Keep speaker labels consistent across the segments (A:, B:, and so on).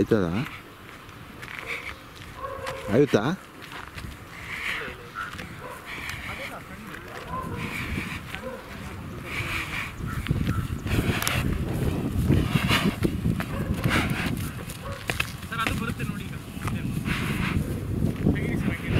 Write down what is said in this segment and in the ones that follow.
A: ಆಯ್ತದ? ಆಯ್ತಾ?
B: ಸರ್ ಅದು ಬರುತ್ತೆ ನೋಡಿ ಈಗ ತೆಗೀರಿ ಸರ್ ಹಂಗೆ.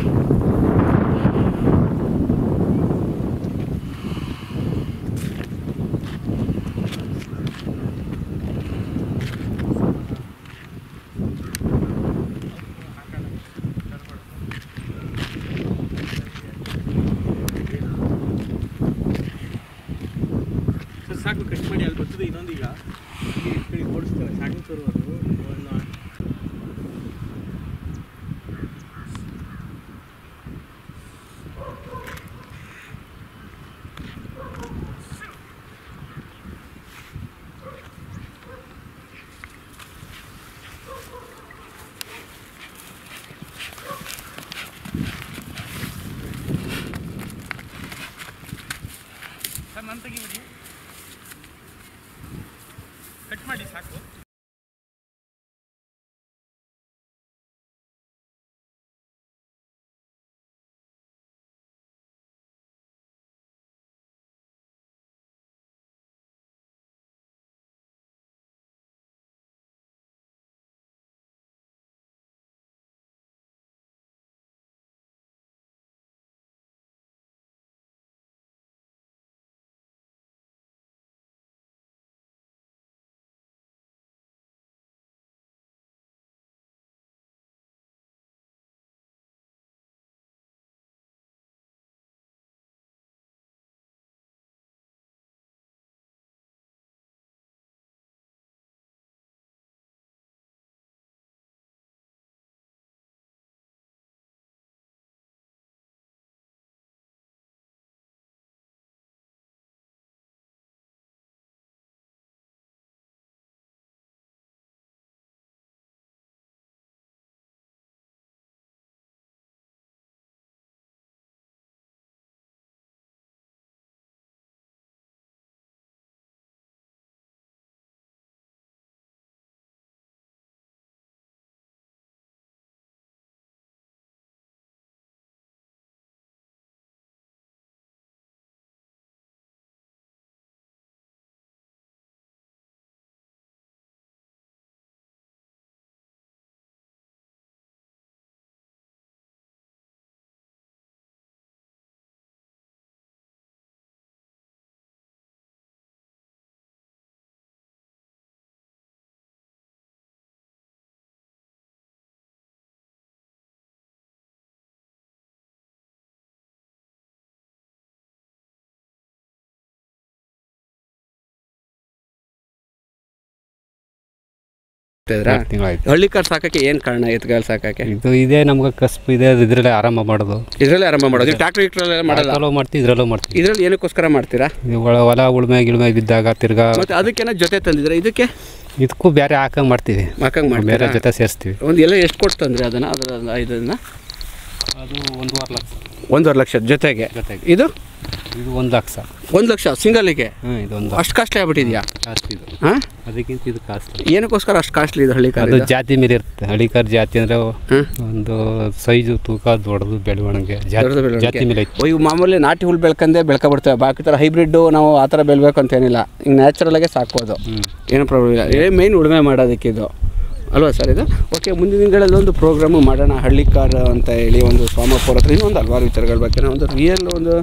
B: ಸರ್ ಸಾಕು ಕಟ್ ಮಾಡಿ ಅಲ್ಲಿ ಬರ್ತದೆ ಇನ್ನೊಂದೀಗ ಕಡೆ ಓಡಿಸ್ತಾರೆ ಸಾಕು ತರುವುದು ಸರ್ ಕಟ್ ಮಾಡಿ ಸಾಕು.
C: ಹಳ್ಳಿ ಕಾರ್ ಸಾಕಕ್ಕೆ ಏನು ಕಾರಣ ಎತ್ಗಾಲ್ ಸಾಕಕ್ಕೆ
D: ಇದು ಇದೇ ನಮ್ಗೆ ಕಸ್ಬು ಇದೆ ಇದರಲ್ಲೇ ಆರಂಭ ಮಾಡೋದು.
C: ಇದರಲ್ಲೇ ಆರಂಭ ಮಾಡೋದು. ಟ್ರಾಕ್ಟರ್ ಗಿಕ್ಟ್ರಲ್ಲೆಲ್ಲ ಮಾಡಲ್ಲ?
D: ಮಾಡ್ತೀವಿ ಇದರಲ್ಲೂ ಮಾಡ್ತೀವಿ.
C: ಇದ್ರಲ್ಲಿ ಏನಕ್ಕೋಸ್ಕರ ಮಾಡ್ತೀರಾ?
D: ಹೊಲ ಉಳುಮೆ ಗಿಳ್ಮೆ ಬಿದ್ದಾಗ ತಿರ್ಗಾ
C: ಮತ್ತೆ ಅದಕ್ಕೇನೋ ಜೊತೆ ತಂದಿದ್ರೆ ಇದಕ್ಕೆ?
D: ಇದಕ್ಕೂ ಬೇರೆ ಹಾಕಂಗೆ ಮಾಡ್ತೀವಿ.
C: ಹಾಕಂಗ್
D: ಬೇರೆ ಜೊತೆ ಸೇರಿಸ್ತೀವಿ.
C: ಒಂದು ಎಲ್ಲ ಎಷ್ಟು ಕೊಟ್ಟು ತಂದ್ರೆ ಅದನ್ನ ಅದರ ಇದನ್ನ?
D: ಅದು ಒಂದೂವರೆ ಲಕ್ಷ.
C: ಒಂದೂವರೆ ಲಕ್ಷ ಜೊತೆಗೆ?
D: ಜೊತೆಗೆ.
C: ಇದು?
D: ಇದು ಒಂದು ಲಕ್ಷ.
C: ಒಂದು ಲಕ್ಷ ಸಿಂಗಲಿಗೆ?
D: ಹಾಂ ಇದು ಒಂದು
C: ಅಷ್ಟು ಕಾಸ್ಟ್ಲಿ ಆಗ್ಬಿಟ್ಟಿದ್ಯಾ?
D: ಕಾಸ್ಟ್ಲಿ ಇದು.
C: ಹಾಂ?
D: ಅದಕ್ಕಿಂತ ಇದು ಕಾಸ್ಟ್ಲಿ
C: ಏನಕ್ಕೋಸ್ಕರ ಅಷ್ಟು ಕಾಸ್ಟ್ಲಿ ಇದು ಹಳ್ಳಿ ಕಾರ್
D: ಅದು ಜಾತಿ ಮೇಲೆ ಇರುತ್ತೆ. ಹಳಿಕಾರ್ ಜಾತಿ ಅಂದರೆ. ಒಂದು ಸೈಜು ತೂಕ ದೊಡ್ಡದು ಬೆಳವಣಿಗೆ. ಜಾತಿ ಮೇಲೆ ಐತೆ.
C: ಇವು ಮಾಮೂಲಿ ನಾಟಿ ಹುಲ್ ಬೆಳ್ಕಂದೇ ಬೆಳ್ಕೊಬಿಡ್ತೇವೆ. ಬಾಕಿ ಥರ ಹೈಬ್ರಿಡ್ಡು ನಾವು ಆ ಥರ ಬೆಳ್ಬೇಕು ಅಂತ ಏನಿಲ್ಲ ಹಿಂಗೆ ನ್ಯಾಚುರಲಾಗೆ ಸಾಕೋದು
D: ಹ್ಞೂ
C: ಏನೂ ಪ್ರಾಬ್ಲಮ್ ಇಲ್ಲ. ಏ ಮೈನ್ ಉಳುಮೆ ಮಾಡೋದಕ್ಕೆ ಇದು. ಅಲ್ವಾ ಸರ್ ಇದು? ಓಕೆ ಮುಂದಿನ ದಿನಗಳಲ್ಲಿ ಒಂದು ಪ್ರೋಗ್ರಾಮು ಮಾಡೋಣ. ಹಳ್ಳಿ ಕಾರ್ ಅಂತ ಹೇಳಿ ಒಂದು ಸೋಮಪುರ ಹತ್ರ ಇನ್ನೊಂದು ಹಲವಾರು ವಿಚಾರಗಳ ಬಗ್ಗೆ ಒಂದು ರಿಯಲ್ ಒಂದು